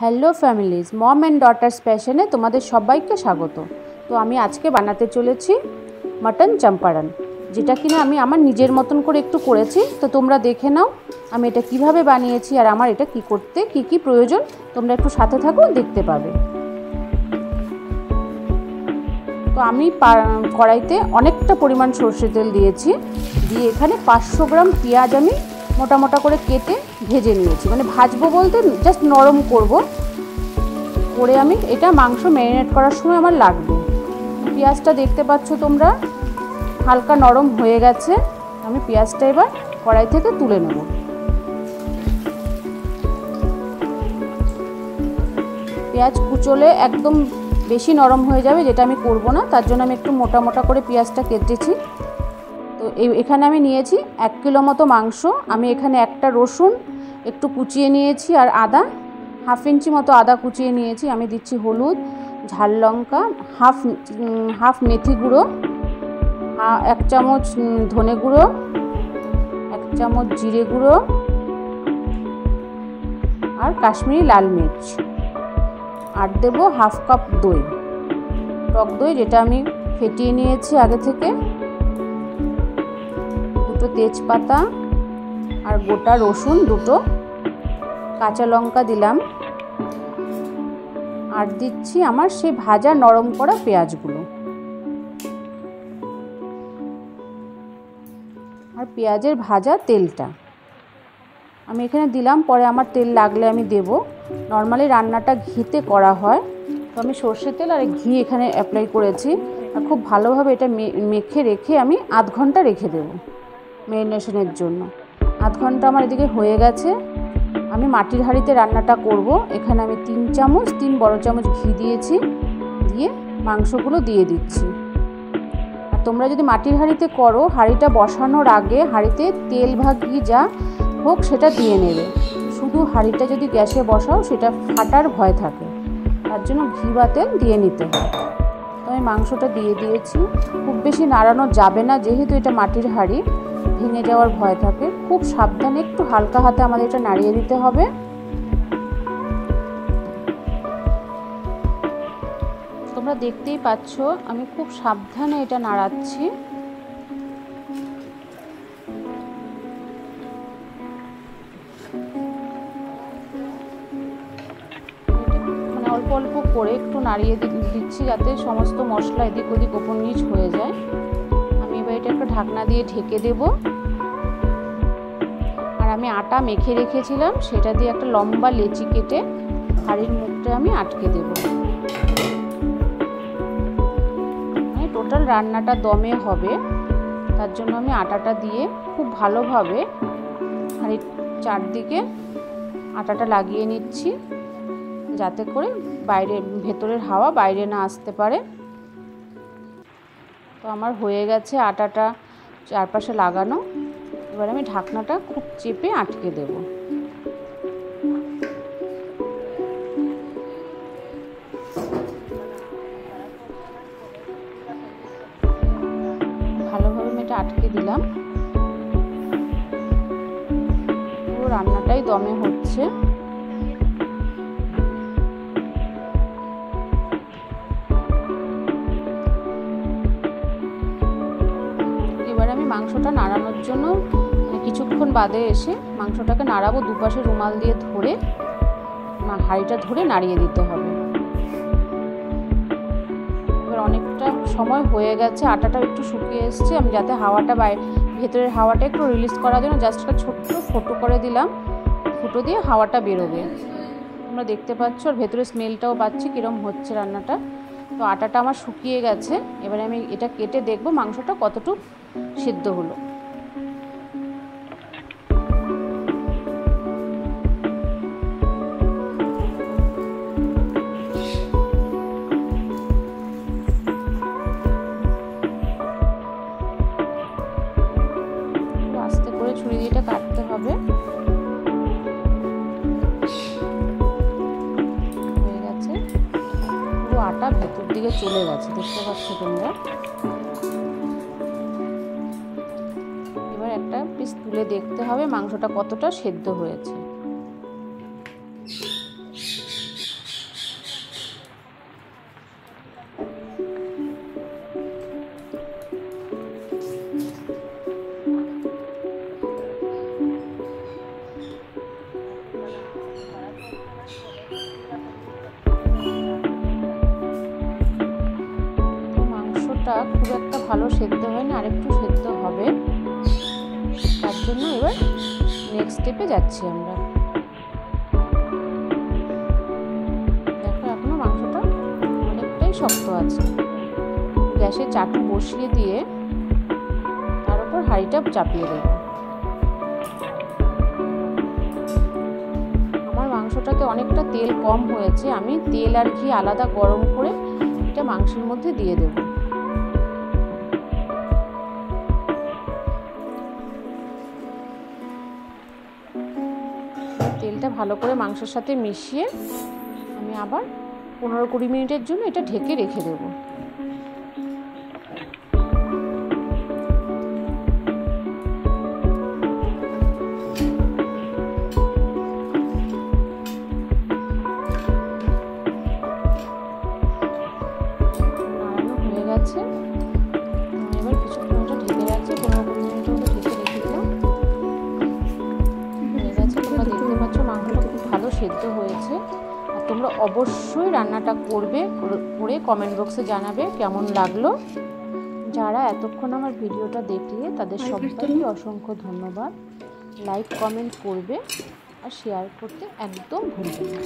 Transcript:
Hello families, mom and daughters প্যাশনে তোমাদের সবাইকে স্বাগত। তো আমি আজকে বানাতে চলেছি মাটন চাম্পারান যেটা কিনা আমি আমার নিজের মতন করে একটু করেছি। তো তোমরা দেখে নাও আমি এটা কীভাবে বানিয়েছি আর আমার এটা কি করতে, কি কি প্রয়োজন, তোমরা একটু সাথে থাকো, দেখতে পাবে। তো আমি কড়াইতে অনেকটা পরিমাণ সর্ষে তেল দিয়েছি, দিয়ে এখানে পাঁচশো গ্রাম পেঁয়াজ আমি মোটা মোটা করে কেটে ভেজে নিয়েছি। মানে ভাজবো বলতে জাস্ট নরম করব। করে আমি এটা মাংস ম্যারিনেট করার সময় আমার লাগবে। পেঁয়াজটা দেখতে পাচ্ছ তোমরা, হালকা নরম হয়ে গেছে। আমি পেঁয়াজটা এবার কড়াই থেকে তুলে নেব। পেঁয়াজ কুচলে একদম বেশি নরম হয়ে যাবে, যেটা আমি করব না। তার জন্য আমি একটু মোটা মোটা করে পেঁয়াজটা কেটেছি। এখানে আমি নিয়েছি এক কিলো মতো মাংস। আমি এখানে একটা রসুন, একটু কুচিয়ে নিয়েছি আর আদা। হাফ ইঞ্চি মতো আদা কুচিয়ে নিয়েছি, আমি দিচ্ছি হলুদ, ঝাল লঙ্কা, হাফ হাফ মেথি গুঁড়ো এক চামচ ধনে গুঁড়ো, এক চামচ জিরে গুঁড়ো আর কাশ্মীরি লাল মির্চ। আর দেবো হাফ কাপ দই। টক দই যেটা আমি ফেটিয়ে নিয়েছি আগে থেকে। দুটো তেজপাতা আর গোটা রসুন, দুটো কাঁচা লঙ্কা দিলাম। আর দিচ্ছি আমার সেই ভাজা নরম করা পেঁয়াজগুলো। আর পেঁয়াজের ভাজা তেলটা। আমি এখানে দিলাম, পরে আমার তেল লাগলে আমি দেব। নর্মালি রান্নাটা ঘিতে করা হয়। তো আমি সর্ষের তেল আর ঘি এখানে অ্যাপ্লাই করেছি। আর খুব ভালোভাবে এটা মেখে রেখে আমি আধ ঘণ্টা রেখে দেব। ম্যারিনেশনের জন্য। আধ ঘণ্টা আমার এদিকে হয়ে গেছে। আমি মাটির হাঁড়িতে রান্নাটা করব। এখানে আমি তিন চামচ, তিন বড় চামচ ঘি দিয়েছি। দিয়ে মাংসগুলো দিয়ে দিচ্ছি। আর তোমরা যদি মাটির হাঁড়িতে করো, হাঁড়িটা বসানোর আগে হাঁড়িতে তেল ভাগি যা হোক সেটা দিয়ে নেবে। শুধু হাঁড়িটা যদি গ্যাসে বসাও, সেটা ফাটার ভয় থাকে। তার জন্য ঘি বা তেল দিয়ে নিতে হয় তো আমি মাংসটা দিয়ে দিয়েছি। খুব বেশি নাড়ানো যাবে না, যেহেতু এটা মাটির হাঁড়ি। ভেঙে যাওয়ার ভয় থাকে। খুব সাবধানে একটু হালকা হাতে আমাদের এটা নাড়িয়ে দিতে হবে। তোমরা দেখতেই পাচ্ছ, আমি খুব সাবধানে এটা নাড়াচ্ছি। মানে অল্প অল্প করে একটু নাড়িয়ে দিচ্ছি যাতে সমস্ত মশলা এদিক ওদিক ওপর নিচ হয়ে যায়। ঢাকনা দিয়ে ঢেকে দেব। আর আমি আটা মেখে রেখেছিলাম, সেটা দিয়ে একটা লম্বা লেচি কেটে হাড়ির মুখটা আমি আটকে দেব। মানে টোটাল রান্নাটা দমে হবে, তার জন্য আমি আটাটা দিয়ে খুব ভালোভাবে হাঁড়ির চারদিকে আটাটা লাগিয়ে নিচ্ছি, যাতে করে বাইরে, ভেতরের হাওয়া বাইরে না আসতে পারে। তো আমার হয়ে গেছে আটাটা। চারপাশে লাগানো, এবার আমি ঢাকনাটা খুব চেপে আটকে দেব। ভালোভাবে আমি এটা আটকে দিলাম। পুরো রান্নাটাই দমে হচ্ছে। মাংসটা নাড়ানোর জন্য কিছুক্ষণ বাদে এসে মাংসটাকে নাড়াবো দুপাশে রুমাল দিয়ে ধরে হাঁড়িটা ধরে নাড়িয়ে দিতে হবে। এবার অনেকটা সময় হয়ে গেছে আটাটা একটু শুকিয়ে এসছে, আমি যাতে হাওয়াটা বাইরে ভেতরের হাওয়াটা একটু রিলিজ করার জন্য জাস্ট একটা ছোট্ট ফোটো করে দিলাম। ফুটো দিয়ে হাওয়াটা বেরোবে। তোমরা দেখতে পাচ্ছ আর ভেতরে স্মেলটাও পাচ্ছি কীরকম হচ্ছে রান্নাটা। তো আটাটা আমার শুকিয়ে গেছে। এবারে আমি এটা কেটে দেখব মাংসটা কতটুকু সিদ্ধ হলো। আস্তে করে ছুরি দিয়ে কাটতে হবে। পুরো ভেতর দিকে চলে গেছে, দেখতে পাচ্ছ তোমরা? এবার একটা পিস তুলে দেখতে হবে মাংসটা কতটা সেদ্ধ হয়েছে। খুব একটা ভালো সেদ্ধ হয়নি আরেকটু সেদ্ধ হবে। তার জন্য এবার নেক্সট স্টেপে যাচ্ছি আমরা। দেখো, এখনও মাংসটা অনেকটাই শক্ত আছে। গ্যাসে চাটু বসিয়ে দিয়ে তার উপর হাঁড়িটা চাপিয়ে দেবো। আমার মাংসটাতে অনেকটা তেল কম হয়েছে, আমি তেল আর ঘি আলাদা গরম করে এটা মাংসের মধ্যে দিয়ে দেব। ভালো করে মাংসের সাথে মিশিয়ে আমি আবার পনেরো কুড়ি মিনিটের জন্য এটা ঢেকে রেখে দেবো। সেদ্ধ হয়েছে। আর তোমরা অবশ্যই রান্নাটা করবে করে কমেন্ট বক্সে জানাবে কেমন লাগল। যারা এতক্ষণ আমার ভিডিওটা দেখলে তাদের সবাইকে অসংখ্য ধন্যবাদ। লাইক কমেন্ট করবে আর শেয়ার করতে একদম ভুলবে না।